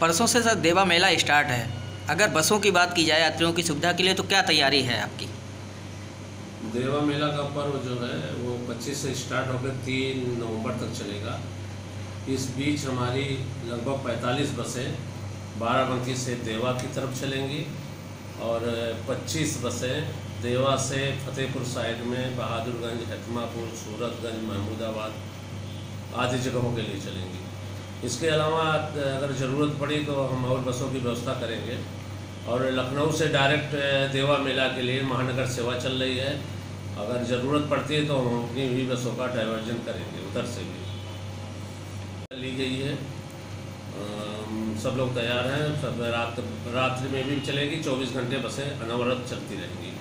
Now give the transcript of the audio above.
परसों से सर देवा मेला स्टार्ट है। अगर बसों की बात की जाए, यात्रियों की सुविधा के लिए तो क्या तैयारी है आपकी? देवा मेला का पर्व जो है, वो 25 से स्टार्ट होकर तीन नवंबर तक चलेगा। इस बीच हमारी लगभग 45 बसें बाराबंकी से देवा की तरफ़ चलेंगी और 25 बसें देवा से फतेहपुर साइड में बहादुरगंज, हतमापुर, सूरतगंज, महमूदाबाद आदि जगहों के लिए चलेंगी। इसके अलावा अगर ज़रूरत पड़ी तो हम और बसों की व्यवस्था करेंगे। और लखनऊ से डायरेक्ट देवा मेला के लिए महानगर सेवा चल रही है। अगर ज़रूरत पड़ती है तो हम अपनी भी बसों का डाइवर्जन करेंगे, उधर से भी। ली गई है। सब लोग तैयार हैं, सब रात, रात्रि में भी चलेगी 24 घंटे बसें अनवरत चलती रहेंगी।